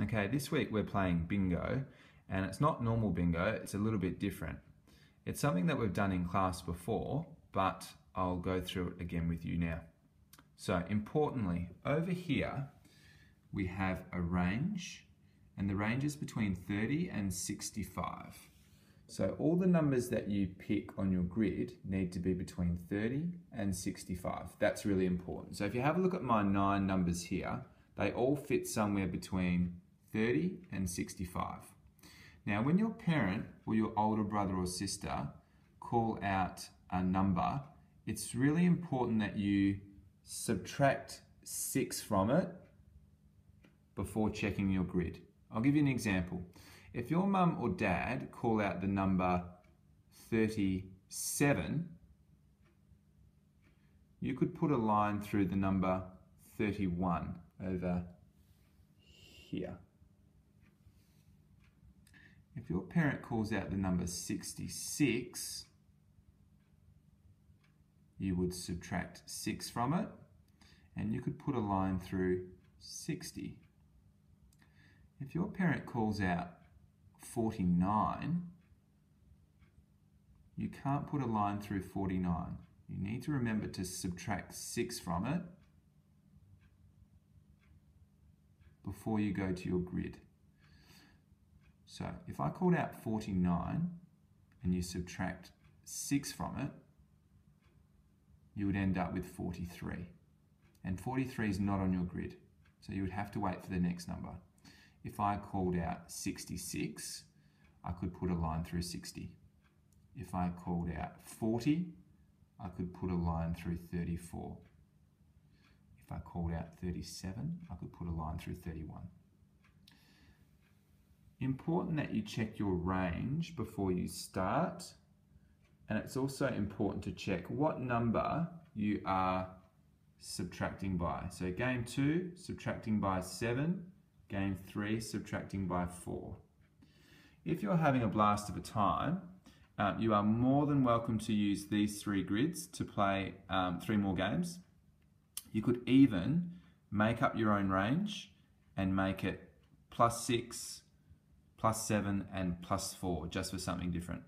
Okay, this week we're playing bingo, and it's not normal bingo, it's a little bit different. It's something that we've done in class before, but I'll go through it again with you now. So importantly, over here, we have a range, and the range is between 30 and 65. So all the numbers that you pick on your grid need to be between 30 and 65. That's really important. So if you have a look at my nine numbers here, they all fit somewhere between 30 and 65. Now, when your parent or your older brother or sister call out a number, it's really important that you subtract 6 from it before checking your grid. I'll give you an example. If your mum or dad call out the number 37, you could put a line through the number 31 over here. If your parent calls out the number 66, you would subtract 6 from it, and you could put a line through 60. If your parent calls out 49, you can't put a line through 49. You need to remember to subtract 6 from it before you go to your grid. So if I called out 49 and you subtract 6 from it, you would end up with 43. And 43 is not on your grid, so you would have to wait for the next number. If I called out 66, I could put a line through 60. If I called out 40, I could put a line through 34. If I called out 37, I could put a line through 31. Important that you check your range before you start. And it's also important to check what number you are subtracting by. So game two, subtracting by seven. Game three, subtracting by four. If you're having a blast of a time, um, you are more than welcome to use these three grids to play um, three more games. You could even make up your own range and make it plus six, plus seven, and plus four, just for something different.